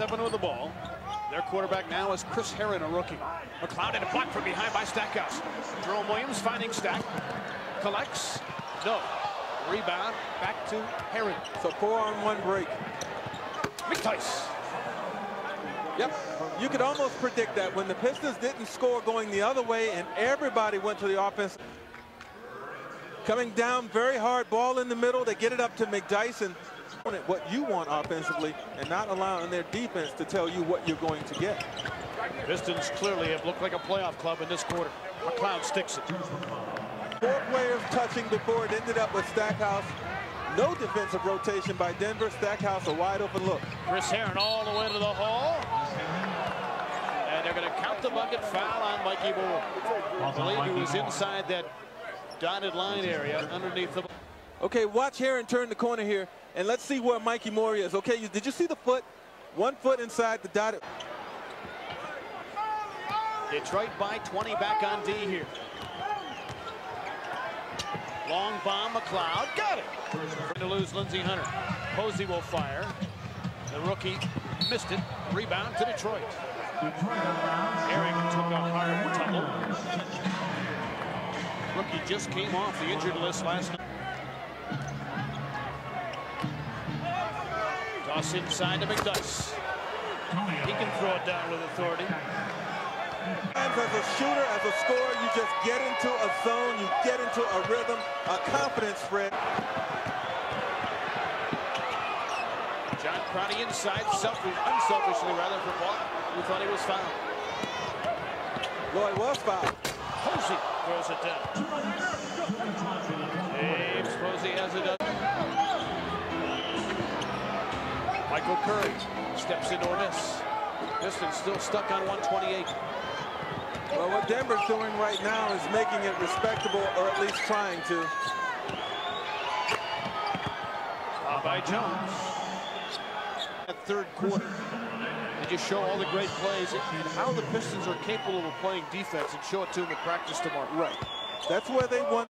Seven with the ball. Their quarterback now is Chris Herren, a rookie. McLeod in a block from behind by Stackhouse. Jerome Williams finding Stack. Collects. No. Rebound. Back to Herren. So four on one break. McTice. Yep. You could almost predict that when the Pistons didn't score going the other way and everybody went to the offense. Coming down very hard, ball in the middle. They get it up to McDyess and what you want offensively and not allowing their defense to tell you what you're going to get. Pistons clearly have looked like a playoff club in this quarter. McLeod sticks it. Four players touching before it ended up with Stackhouse. No defensive rotation by Denver. Stackhouse a wide open look. Chris Herren all the way to the hole. And they're going to count the bucket foul on Mikki Moore. I believe he was inside that dotted line area underneath the... Okay, watch Herren turn the corner here, and let's see where Mikki Moore is. Okay, you, did you see the foot? One foot inside the dotted. Detroit by 20 back on D here. Long bomb, McLeod. Got it. To lose Lindsey Hunter. Posey will fire. The rookie missed it. Rebound to Detroit. Herren took a hard tumble. Rookie just came off the injured list last night. Toss inside to McDyess. He can throw it down with authority. As a shooter, as a scorer, you just get into a zone, you get into a rhythm, a confidence spread. John Crotty inside, selfish, unselfishly rather for Paul, who thought he was fouled. Lloyd was fouled. Posey throws it down. James Posey has it up. Michael Curry steps into a miss. Pistons still stuck on 128. Well, what Denver's doing right now is making it respectable, or at least trying to. by Jones. That third quarter. They just show all the great plays and how the Pistons are capable of playing defense and show it to them at practice tomorrow. Right. That's where they want.